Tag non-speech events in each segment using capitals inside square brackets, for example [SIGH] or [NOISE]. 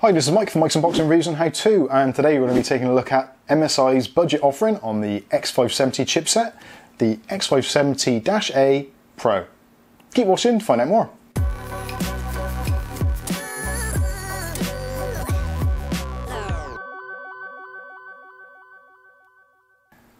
Hi, this is Mike from Mike's Unboxing Reviews and How To, and today we're going to be taking a look at MSI's budget offering on the X570 chipset, the X570-A Pro. Keep watching to find out more.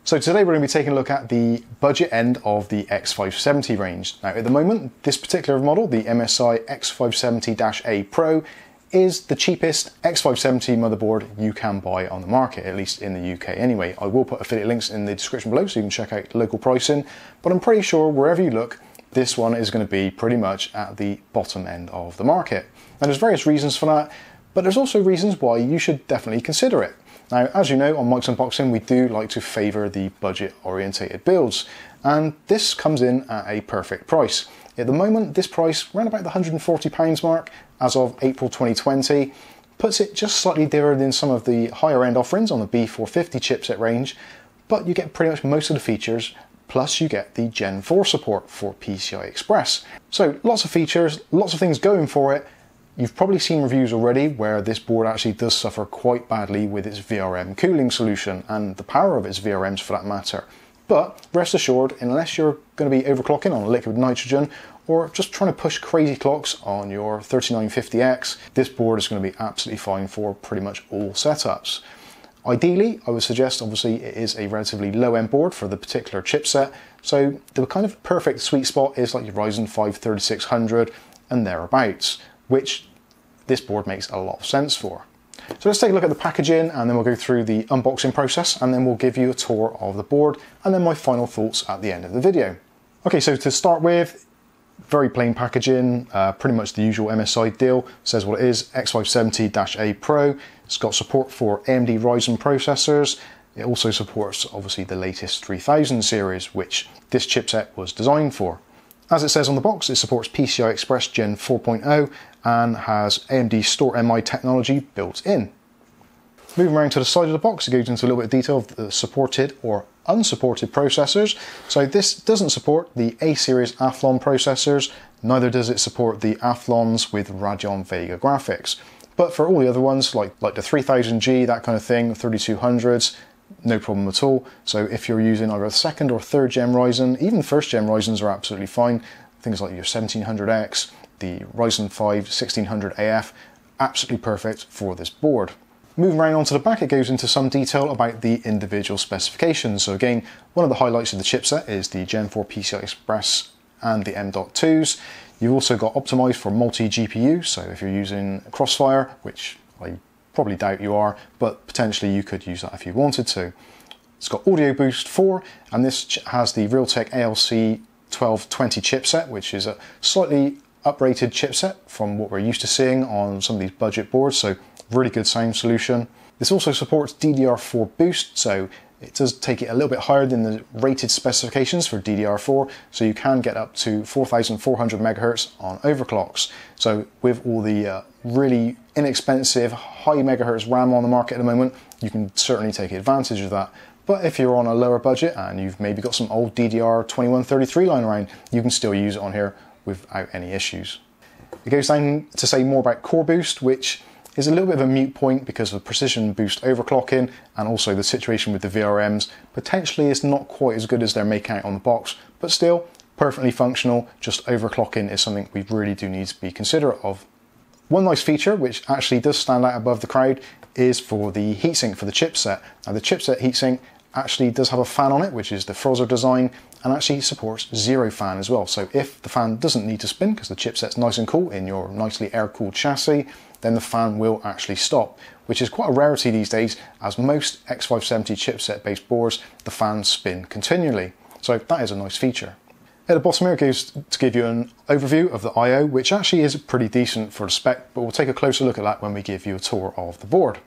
So today we're going to be taking a look at the budget end of the X570 range. Now at the moment, this particular model, the MSI X570-A Pro, is the cheapest X570 motherboard you can buy on the market, at least in the UK anyway. I will put affiliate links in the description below so you can check out local pricing, but I'm pretty sure wherever you look, this one is going to be pretty much at the bottom end of the market. And there's various reasons for that, but there's also reasons why you should definitely consider it. Now, as you know, on Mike's Unboxing, we do like to favour the budget orientated builds, and this comes in at a perfect price. At the moment, this price, around about the £140 mark, as of April 2020, puts it just slightly dearer than some of the higher end offerings on the B450 chipset range, but you get pretty much most of the features, plus you get the Gen 4 support for PCI Express. So lots of features, lots of things going for it, You've probably seen reviews already where this board actually does suffer quite badly with its VRM cooling solution and the power of its VRMs for that matter. But rest assured, unless you're going to be overclocking on liquid nitrogen or just trying to push crazy clocks on your 3950X, this board is going to be absolutely fine for pretty much all setups. Ideally, I would suggest obviously it is a relatively low end board for the particular chipset, so the kind of perfect sweet spot is like your Ryzen 5 3600 and thereabouts which this board makes a lot of sense for. So let's take a look at the packaging and then we'll go through the unboxing process and then we'll give you a tour of the board and then my final thoughts at the end of the video. Okay, so to start with, very plain packaging, uh, pretty much the usual MSI deal. Says what it is, X570-A Pro. It's got support for AMD Ryzen processors. It also supports obviously the latest 3000 series, which this chipset was designed for. As it says on the box, it supports PCI Express Gen 4.0 and has AMD Store MI technology built in. Moving around to the side of the box, it goes into a little bit of detail of the supported or unsupported processors. So this doesn't support the A-series Athlon processors, neither does it support the Athlons with Radeon Vega graphics. But for all the other ones, like, like the 3000G, that kind of thing, 3200s, no problem at all. So if you're using either a second or third gen Ryzen, even first gen Ryzens are absolutely fine. Things like your 1700X, the Ryzen 5 1600AF, absolutely perfect for this board. Moving around onto the back, it goes into some detail about the individual specifications. So again, one of the highlights of the chipset is the Gen 4 PCI Express and the M.2s. You've also got optimized for multi-GPU, so if you're using Crossfire, which I Probably doubt you are, but potentially you could use that if you wanted to. It's got Audio Boost 4, and this has the Realtek ALC 1220 chipset, which is a slightly uprated chipset from what we're used to seeing on some of these budget boards, so really good sound solution. This also supports DDR4 boost, so it does take it a little bit higher than the rated specifications for DDR4, so you can get up to 4400 megahertz on overclocks. So with all the uh, really inexpensive high megahertz RAM on the market at the moment, you can certainly take advantage of that. But if you're on a lower budget and you've maybe got some old DDR2133 lying around, you can still use it on here without any issues. It goes down to say more about Core Boost, which is a little bit of a mute point because of the precision boost overclocking and also the situation with the VRMs. Potentially it's not quite as good as they're making out on the box, but still perfectly functional. Just overclocking is something we really do need to be considerate of. One nice feature which actually does stand out above the crowd is for the heatsink for the chipset. Now the chipset heatsink actually does have a fan on it, which is the Frozr design, and actually supports zero fan as well. So if the fan doesn't need to spin because the chipset's nice and cool in your nicely air-cooled chassis, then the fan will actually stop, which is quite a rarity these days as most X570 chipset based boards, the fans spin continually. So that is a nice feature. At the bottom here goes to give you an overview of the I.O., which actually is pretty decent for the spec, but we'll take a closer look at that when we give you a tour of the board.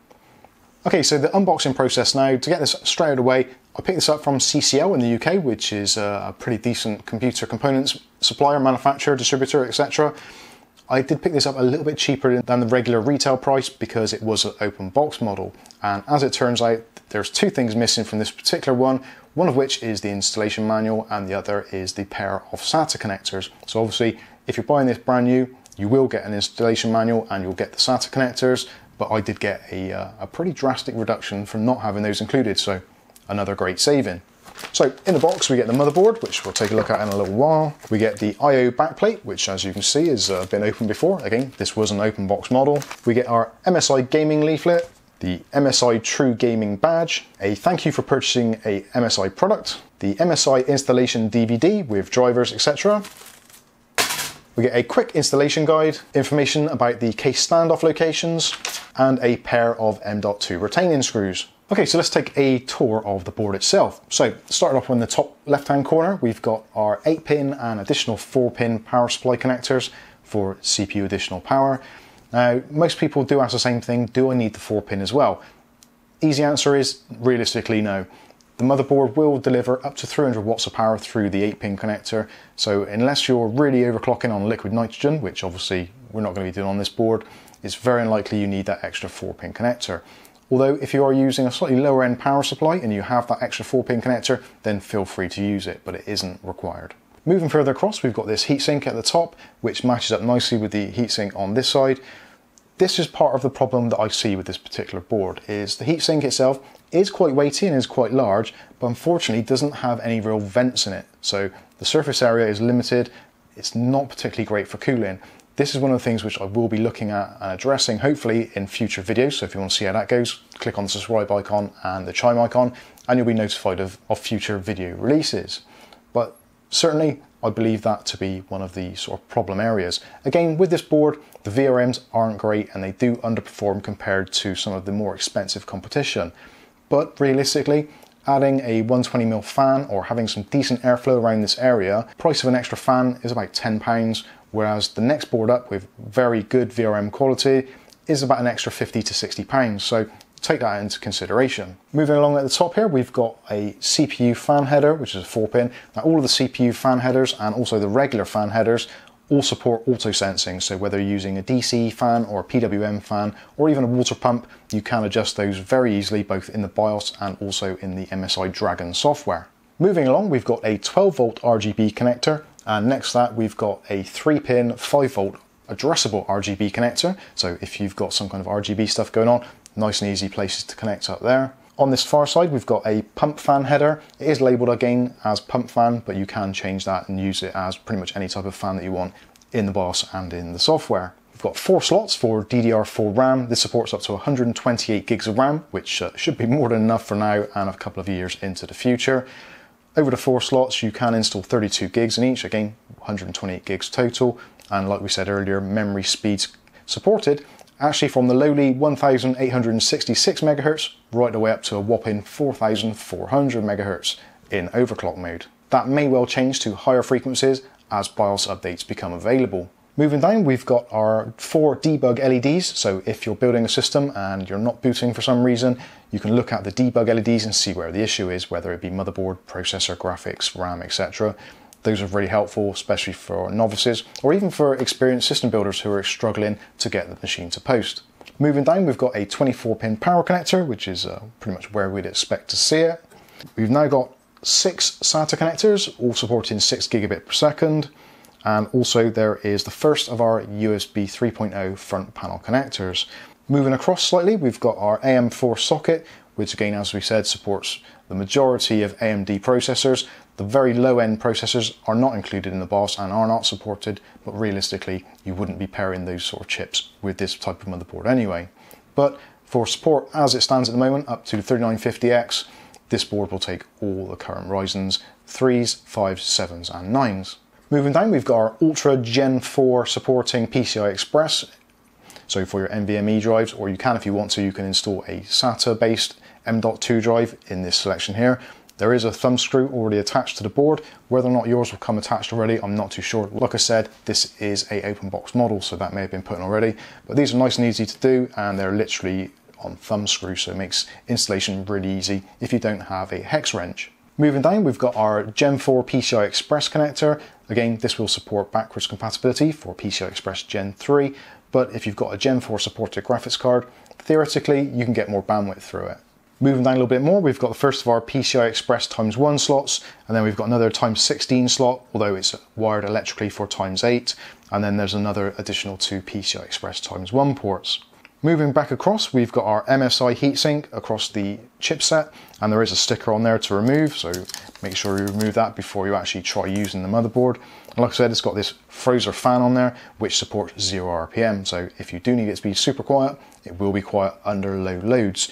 Okay, so the unboxing process now, to get this straight away, I picked this up from CCL in the UK, which is a pretty decent computer components supplier, manufacturer, distributor, etc. I did pick this up a little bit cheaper than the regular retail price because it was an open box model. And as it turns out, there's two things missing from this particular one, one of which is the installation manual and the other is the pair of SATA connectors. So obviously, if you're buying this brand new, you will get an installation manual and you'll get the SATA connectors, but I did get a, uh, a pretty drastic reduction from not having those included, so another great saving. So in the box we get the motherboard, which we'll take a look at in a little while. We get the I.O. backplate, which as you can see has uh, been opened before. Again, this was an open box model. We get our MSI gaming leaflet, the MSI True Gaming badge, a thank you for purchasing a MSI product, the MSI installation DVD with drivers, etc. We get a quick installation guide, information about the case standoff locations, and a pair of M.2 retaining screws. Okay, so let's take a tour of the board itself. So, starting off in the top left-hand corner, we've got our 8-pin and additional 4-pin power supply connectors for CPU additional power. Now, most people do ask the same thing, do I need the 4-pin as well? Easy answer is, realistically, no. The motherboard will deliver up to 300 watts of power through the 8-pin connector, so unless you're really overclocking on liquid nitrogen, which obviously we're not going to be doing on this board, it's very unlikely you need that extra 4-pin connector. Although if you are using a slightly lower end power supply and you have that extra 4 pin connector, then feel free to use it, but it isn't required. Moving further across, we've got this heatsink at the top, which matches up nicely with the heatsink on this side. This is part of the problem that I see with this particular board, is the heatsink itself is quite weighty and is quite large, but unfortunately doesn't have any real vents in it. So the surface area is limited, it's not particularly great for cooling. This is one of the things which I will be looking at and addressing hopefully in future videos. So if you want to see how that goes, click on the subscribe icon and the chime icon and you'll be notified of, of future video releases. But certainly I believe that to be one of the sort of problem areas. Again, with this board, the VRMs aren't great and they do underperform compared to some of the more expensive competition. But realistically, adding a 120mm fan or having some decent airflow around this area, price of an extra fan is about £10 whereas the next board up with very good VRM quality is about an extra 50 to 60 pounds. So take that into consideration. Moving along at the top here, we've got a CPU fan header, which is a four pin. Now all of the CPU fan headers and also the regular fan headers all support auto sensing. So whether you're using a DC fan or a PWM fan or even a water pump, you can adjust those very easily both in the BIOS and also in the MSI Dragon software. Moving along, we've got a 12 volt RGB connector and next to that, we've got a 3 pin 5 volt addressable RGB connector. So if you've got some kind of RGB stuff going on, nice and easy places to connect up there. On this far side, we've got a pump fan header. It is labeled again as pump fan, but you can change that and use it as pretty much any type of fan that you want in the BIOS and in the software. We've got four slots for DDR4 RAM. This supports up to 128 gigs of RAM, which uh, should be [LAUGHS] more than enough for now and a couple of years into the future. Over the four slots, you can install 32 gigs in each, again, 128 gigs total. And like we said earlier, memory speeds supported actually from the lowly 1866 megahertz right the way up to a whopping 4400 megahertz in overclock mode. That may well change to higher frequencies as BIOS updates become available. Moving down, we've got our four debug LEDs. So if you're building a system and you're not booting for some reason, you can look at the debug LEDs and see where the issue is, whether it be motherboard, processor, graphics, RAM, etc. Those are really helpful, especially for novices or even for experienced system builders who are struggling to get the machine to post. Moving down, we've got a 24 pin power connector, which is uh, pretty much where we'd expect to see it. We've now got six SATA connectors, all supporting 6 gigabit per second. And also there is the first of our USB 3.0 front panel connectors. Moving across slightly, we've got our AM4 socket, which again, as we said, supports the majority of AMD processors. The very low end processors are not included in the BIOS and are not supported, but realistically, you wouldn't be pairing those sort of chips with this type of motherboard anyway. But for support as it stands at the moment, up to 3950X, this board will take all the current Ryzen's 3s, 5s, 7s, and 9s. Moving down, we've got our Ultra Gen 4 supporting PCI Express. So for your NVMe drives, or you can, if you want to, you can install a SATA based M.2 drive in this selection here. There is a thumb screw already attached to the board. Whether or not yours will come attached already, I'm not too sure. Like I said, this is a open box model, so that may have been put in already. But these are nice and easy to do, and they're literally on thumb screw, so it makes installation really easy if you don't have a hex wrench. Moving down, we've got our Gen 4 PCI Express connector. Again, this will support backwards compatibility for PCI Express Gen 3, but if you've got a Gen 4 supported graphics card, theoretically, you can get more bandwidth through it. Moving down a little bit more, we've got the first of our PCI Express times 1 slots, and then we've got another times 16 slot, although it's wired electrically for times 8, and then there's another additional two PCI Express times 1 ports. Moving back across, we've got our MSI heatsink across the chipset, and there is a sticker on there to remove, so make sure you remove that before you actually try using the motherboard. And like I said, it's got this Frozr fan on there, which supports zero RPM, so if you do need it to be super quiet, it will be quiet under low loads.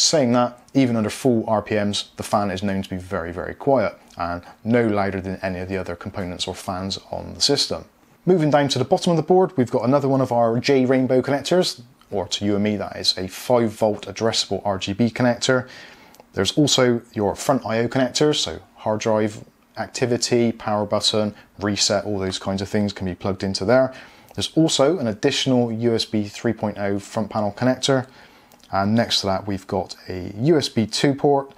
Saying that, even under full RPMs, the fan is known to be very, very quiet, and no louder than any of the other components or fans on the system. Moving down to the bottom of the board, we've got another one of our J Rainbow connectors or to you and me, that is a 5 volt addressable RGB connector. There's also your front I.O. connectors, so hard drive activity, power button, reset, all those kinds of things can be plugged into there. There's also an additional USB 3.0 front panel connector. And next to that, we've got a USB 2 port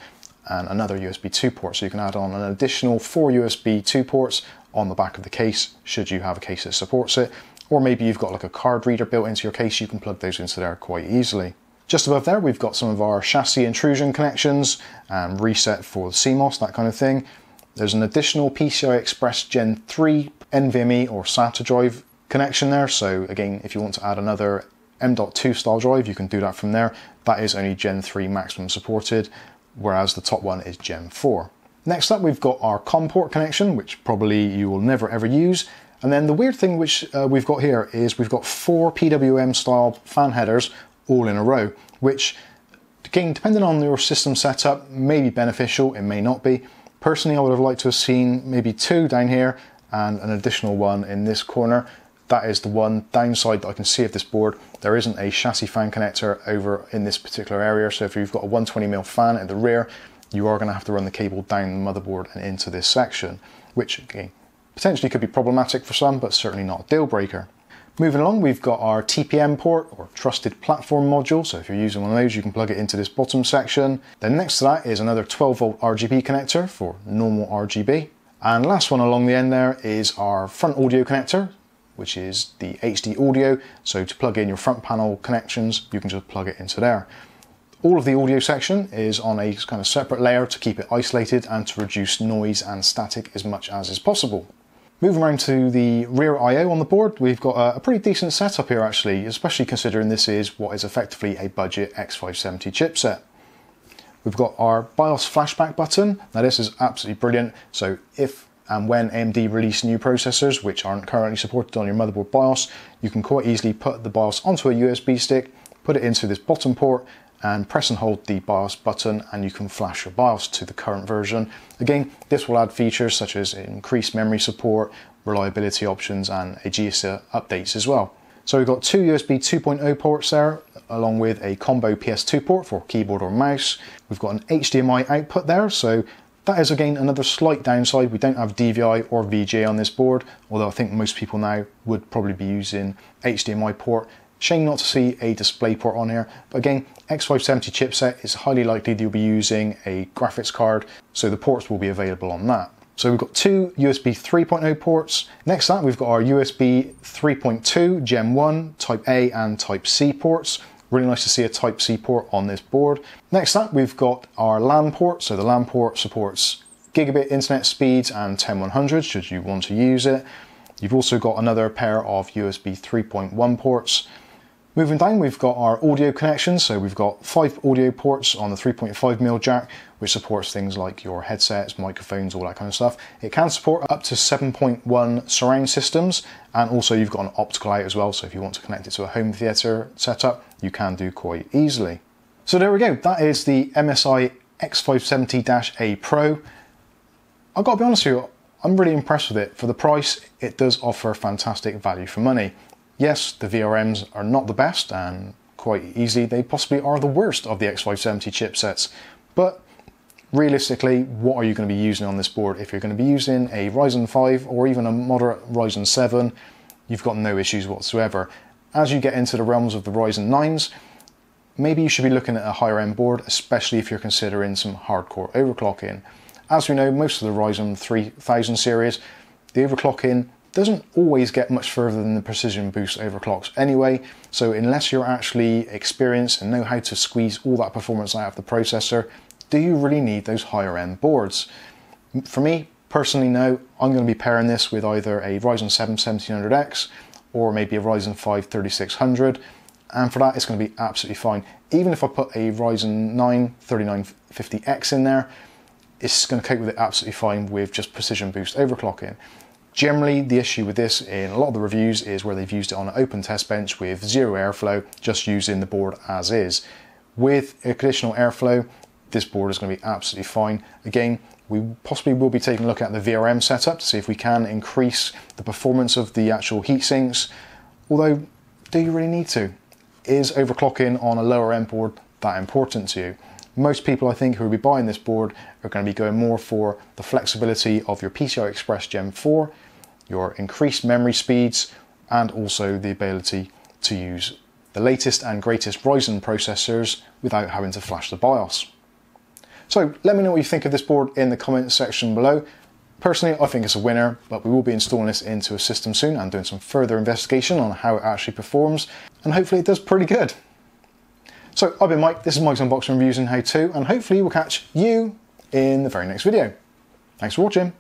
and another USB 2 port. So you can add on an additional four USB 2 ports on the back of the case, should you have a case that supports it or maybe you've got like a card reader built into your case, you can plug those into there quite easily. Just above there, we've got some of our chassis intrusion connections and reset for the CMOS, that kind of thing. There's an additional PCI Express Gen 3 NVMe or SATA drive connection there. So again, if you want to add another M.2 style drive, you can do that from there. That is only Gen 3 maximum supported, whereas the top one is Gen 4. Next up, we've got our COM port connection, which probably you will never ever use. And then the weird thing which uh, we've got here is we've got four PWM style fan headers all in a row, which again, depending on your system setup, may be beneficial, it may not be. Personally, I would have liked to have seen maybe two down here and an additional one in this corner. That is the one downside that I can see of this board. There isn't a chassis fan connector over in this particular area. So if you've got a 120mm fan at the rear, you are going to have to run the cable down the motherboard and into this section, which again, Potentially could be problematic for some, but certainly not a deal breaker. Moving along, we've got our TPM port or Trusted Platform module. So if you're using one of those, you can plug it into this bottom section. Then next to that is another 12 volt RGB connector for normal RGB. And last one along the end there is our front audio connector, which is the HD audio. So to plug in your front panel connections, you can just plug it into there. All of the audio section is on a kind of separate layer to keep it isolated and to reduce noise and static as much as is possible. Moving around to the rear I.O. on the board, we've got a, pretty decent setup here actually, especially considering this is what is effectively a budget X570 chipset. We've got our BIOS flashback button. Now this is absolutely brilliant. So if and when AMD release new processors, which aren't currently supported on your motherboard BIOS, you can quite easily put the BIOS onto a USB stick, put it into this bottom port, and press and hold the BIOS button and you can flash your BIOS to the current version. Again, this will add features such as increased memory support, reliability options and AGESA updates as well. So we've got two USB 2.0 ports there, along with a combo PS2 port for keyboard or mouse. We've got an HDMI output there, so that is again another slight downside. We don't have DVI or VGA on this board, although I think most people now would probably be using HDMI port. Shame not to see a DisplayPort on here, but again, X570 chipset is highly likely that you'll be using a graphics card, so the ports will be available on that. So we've got two USB 3.0 ports. Next to that, we've got our USB 3.2 Gen 1 Type A and Type C ports. Really nice to see a Type C port on this board. Next up, we've got our LAN port. So the LAN port supports gigabit internet speeds and 10100 should you want to use it. You've also got another pair of USB 3.1 ports Moving down, we've got our audio connections. So we've got five audio ports on the 3.5mm jack, which supports things like your headsets, microphones, all that kind of stuff. It can support up to 7.1 surround systems, and also you've got an optical out as well. So if you want to connect it to a home theater setup, you can do quite easily. So there we go. That is the MSI X570-A Pro. I've got to be honest with you, I'm really impressed with it. For the price, it does offer fantastic value for money. Yes, the VRMs are not the best, and quite easy, they possibly are the worst of the X570 chipsets. But realistically, what are you going to be using on this board? If you're going to be using a Ryzen 5 or even a moderate Ryzen 7, you've got no issues whatsoever. As you get into the realms of the Ryzen 9s, maybe you should be looking at a higher end board, especially if you're considering some hardcore overclocking. As we know, most of the Ryzen 3000 series, the overclocking doesn't always get much further than the precision boost overclocks anyway, so unless you're actually experienced and know how to squeeze all that performance out of the processor, do you really need those higher end boards? For me, personally no, I'm going to be pairing this with either a Ryzen 7 1700X or maybe a Ryzen 5 3600. and for that it's going to be absolutely fine. Even if I put a Ryzen 9 3950X in there, it's going to cope with it absolutely fine with just precision boost overclocking. Generally, the issue with this in a lot of the reviews is where they've used it on an open test bench with zero airflow, just using the board as is. With additional airflow, this board is going to be absolutely fine. Again, we possibly will be taking a look at the VRM setup to see if we can increase the performance of the actual heat sinks. Although, do you really need to? Is overclocking on a lower end board that important to you? Most people, I think, who will be buying this board are going to be going more for the flexibility of your PCI Express Gen 4, your increased memory speeds, and also the ability to use the latest and greatest Ryzen processors without having to flash the BIOS. So let me know what you think of this board in the comments section below. Personally, I think it's a winner, but we will be installing this into a system soon and doing some further investigation on how it actually performs, and hopefully it does pretty good. So I've been Mike, this is Mike's Unboxing Reviews and How To, and hopefully we'll catch you in the very next video. Thanks for watching.